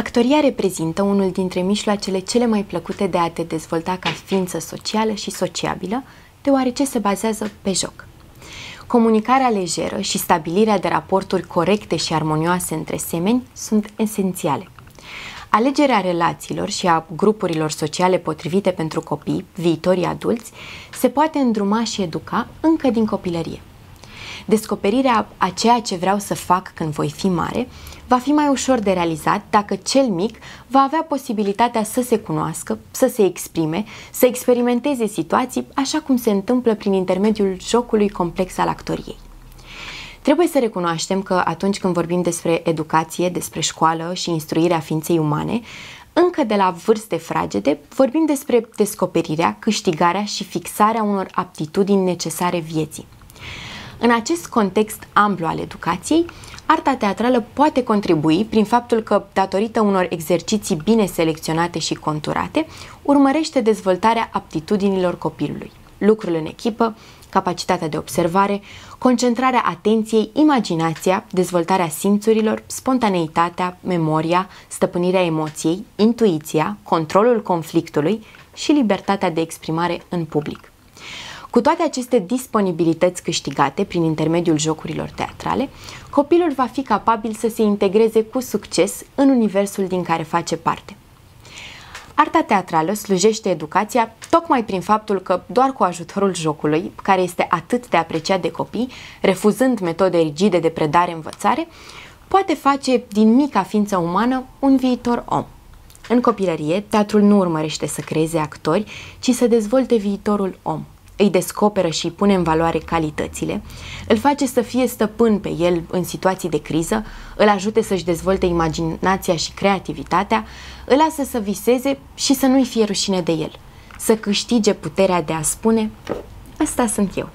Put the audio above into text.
Actoria reprezintă unul dintre mijloacele cele mai plăcute de a te dezvolta ca ființă socială și sociabilă, deoarece se bazează pe joc. Comunicarea lejeră și stabilirea de raporturi corecte și armonioase între semeni sunt esențiale. Alegerea relațiilor și a grupurilor sociale potrivite pentru copii, viitorii adulți, se poate îndruma și educa încă din copilărie. Descoperirea a ceea ce vreau să fac când voi fi mare va fi mai ușor de realizat dacă cel mic va avea posibilitatea să se cunoască, să se exprime, să experimenteze situații așa cum se întâmplă prin intermediul jocului complex al actoriei. Trebuie să recunoaștem că atunci când vorbim despre educație, despre școală și instruirea ființei umane, încă de la vârste fragede vorbim despre descoperirea, câștigarea și fixarea unor aptitudini necesare vieții. În acest context amplu al educației, arta teatrală poate contribui prin faptul că, datorită unor exerciții bine selecționate și conturate, urmărește dezvoltarea aptitudinilor copilului. Lucrul în echipă, capacitatea de observare, concentrarea atenției, imaginația, dezvoltarea simțurilor, spontaneitatea, memoria, stăpânirea emoției, intuiția, controlul conflictului și libertatea de exprimare în public. Cu toate aceste disponibilități câștigate prin intermediul jocurilor teatrale, copilul va fi capabil să se integreze cu succes în universul din care face parte. Arta teatrală slujește educația tocmai prin faptul că doar cu ajutorul jocului, care este atât de apreciat de copii, refuzând metode rigide de predare-învățare, poate face din mica ființă umană un viitor om. În copilărie, teatrul nu urmărește să creeze actori, ci să dezvolte viitorul om, îi descoperă și îi pune în valoare calitățile, îl face să fie stăpân pe el în situații de criză, îl ajute să-și dezvolte imaginația și creativitatea, îl lasă să viseze și să nu-i fie rușine de el, să câștige puterea de a spune, ăsta sunt eu.